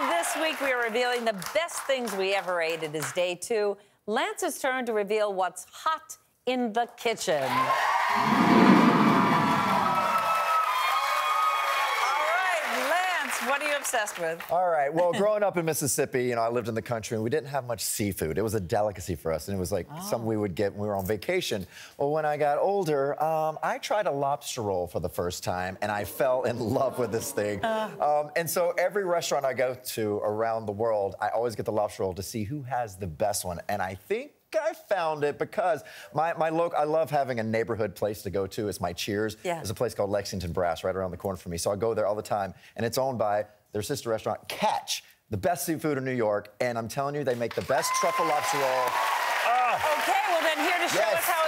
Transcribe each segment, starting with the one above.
This week we are revealing the best things we ever ate. It is day two. Lance's turn to reveal what's hot in the kitchen. What are you obsessed with? All right. Well, growing up in Mississippi, you know, I lived in the country and we didn't have much seafood. It was a delicacy for us, and it was like something we would get when we were on vacation. Well, when I got older, um, I tried a lobster roll for the first time, and I fell in love with this thing. Um, and so every restaurant I go to around the world, I always get the lobster roll to see who has the best one. And I think I found it because my, my local, I love having a neighborhood place to go to. It's my Cheers. Yeah. There's a place called Lexington Brass right around the corner from me. So I go there all the time, and it's owned by their sister restaurant, Catch, the best seafood in New York. And I'm telling you, they make the best truffle lobster roll. Ah. Okay, well then here to show Yes. us how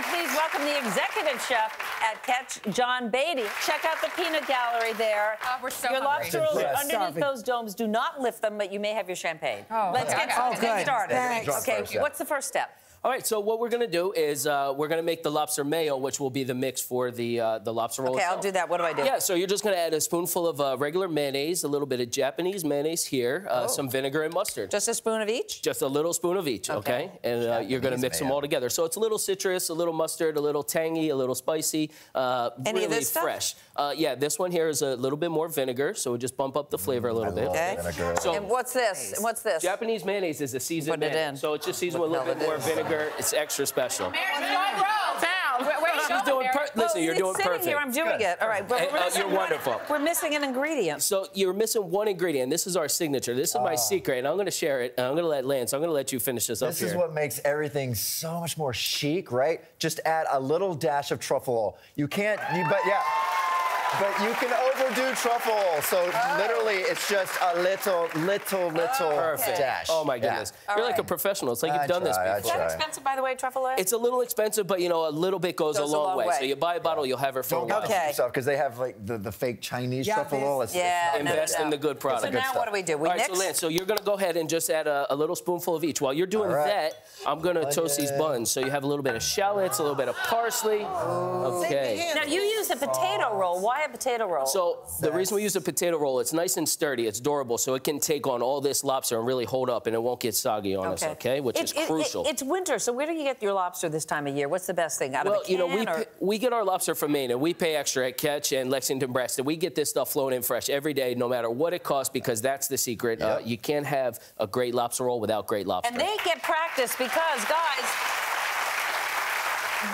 it's done, please welcome the executive chef at Catch, John Beatty. Check out the peanut gallery there. Oh, we're so Your hungry. lobster rolls Yes. underneath Starving. those domes. Do not lift them, but you may have your champagne. Oh, Let's okay. get, Oh, let's get good. started. Thanks. Okay, First, yeah. what's the first step? All right, so what we're gonna do is uh, we're gonna make the lobster mayo, which will be the mix for the uh, the lobster roll. Okay, I'll do that. What do I do? Yeah, so you're just gonna add a spoonful of uh, regular mayonnaise, a little bit of Japanese mayonnaise here, uh, some vinegar and mustard. Just a spoon of each? Just a little spoon of each, okay? Okay. And uh, you're gonna Japanese mix them all together. So it's a little citrus, a little mustard, a little tangy, a little spicy, uh, Any really of this stuff? fresh. Uh, yeah, this one here is a little bit more vinegar, so we just bump up the flavor a little I bit. love Okay. vinegar. So And what's this? And what's this? Japanese mayonnaise is a seasoned Put it mayonnaise. in. So it's just seasoned with a little bit more hell it is. It's extra special. Mary's front row. Found. Wait, wait, She's doing per- Well, listen, you're it's doing sitting perfect. Here, I'm doing Good. it. All right, but we're uh, missing you're one- wonderful. We're missing an ingredient. So you're missing one ingredient. This is our signature. This is my secret, and I'm going to share it. And I'm going to let Lance. I'm going to let you finish this, up This here. is what makes everything so much more chic, right? Just add a little dash of truffle oil. You can't, you, but yeah. But you can overdo truffle oil. So oh. literally, it's just a little, little, little Perfect. dash. Oh my Yeah. goodness, you're like a professional. It's like I you've done this try, I before. Is that expensive, by the way, truffle oil? It's a little expensive, but you know, a little bit goes, Goes a long way. So you buy a bottle, you'll have it for a Don't while. get Okay. because they have like the, the fake Chinese Yeah, truffle this- oil. It's, yeah, it's no, not Invest no, in the good product. So good now stuff. what do we do? We All right, mix. so Lance, so you're gonna go ahead and just add a, a little spoonful of each. While you're doing All right. that, I'm gonna toast these buns. So you have a little bit of shallots, a little bit of parsley. Okay. now you use a potato roll. Why a potato roll? So the reason we use a potato roll, it's nice and sturdy, it's durable, so it can take on all this lobster and really hold up, and it won't get soggy on us. Okay, which It- is it- it- crucial. it's winter, so where do you get your lobster this time of year? What's the best thing out well, of a can? you know, we, or- pay, we get our lobster from Maine, and we pay extra at Catch and Lexington Brass. And we get this stuff flown in fresh every day, no matter what it costs, because that's the secret. Uh, you can't have a great lobster roll without great lobster. And they get practice because, guys,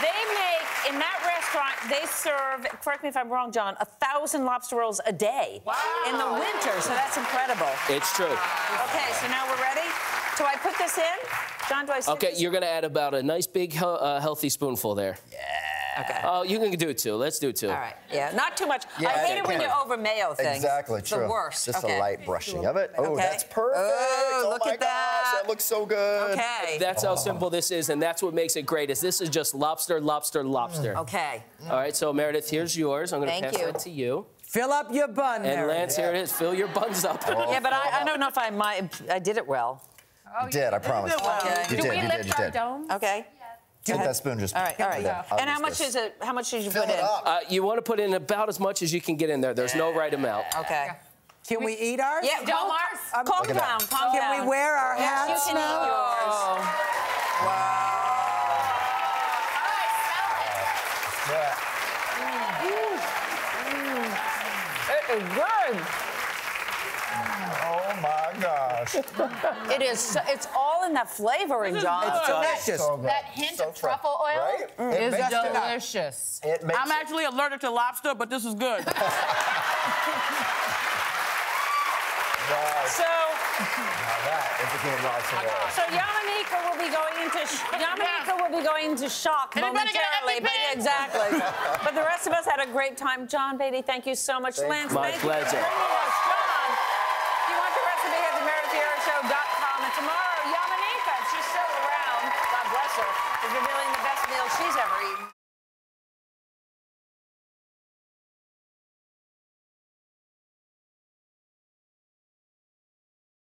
they make in that restaurant they serve. Correct me if I'm wrong, John. A thousand lobster rolls a day in the winter. So that's incredible. it's true. Okay, so now we're ready. Do I put this in, John? Do I? Okay, this- you're gonna add about a nice big hel- uh, healthy spoonful there. Okay. Oh, you can do two. Let's do two. All right. Yeah, not too much. Yeah, I hate it when you yeah. over mayo things. Exactly true. The worst. Just okay. a light brushing of it. Oh, Okay. that's perfect. Oh, that. that looks so good. Okay. That's how simple this is, and that's what makes it great. Is this is just lobster, lobster, lobster. Okay. All right, so Meredith, here's yours. I'm gonna Thank pass you. that to you. Fill up your bun, And Mary. Lance, here it is. Fill your buns up. Yeah, but I, I don't know if I might. I did it well. You did, I promise. Okay. You Do did, we you did, lift you our did. dome? Okay. Take that spoon, just All right. All right. Yeah, And how much this. is it? How much did you Fill put it in? up. Uh, you want to put in about as much as you can get in there. There's no right amount. Okay. Can we eat ours? Yeah, Dome calm, ours? calm Look at down, calm Can down. we wear our Yes, hats you can now? eat yours. It is good. Oh my gosh. It is. So, it's all in that flavoring, John. It's delicious. So. That hint So of truffle oil Right? It is makes it- delicious. It makes I'm it- actually allergic to lobster, but this is good. Wow. So, Now that is the king of lobster roll. so Yamanika will be going into sh- Yamanika will be going into shock Everybody momentarily, but yeah, exactly. but the rest of us had a great time. John Beatty, thank you so much. Thank Lance, you. My thank pleasure. you for bringing us. John, if you want the recipe, head to meredithvieirashow.com. And tomorrow, Yamanika, she's still around, God bless her, is revealing the best meal she's ever eaten.